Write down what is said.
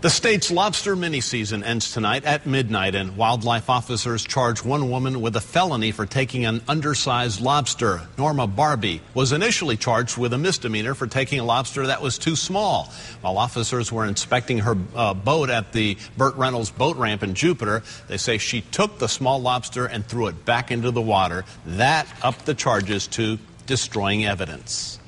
The state's lobster mini season ends tonight at midnight, and wildlife officers charge one woman with a felony for taking an undersized lobster. Norma Barbie was initially charged with a misdemeanor for taking a lobster that was too small. While officers were inspecting her uh, boat at the Burt Reynolds boat ramp in Jupiter, they say she took the small lobster and threw it back into the water. That upped the charges to destroying evidence.